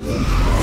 you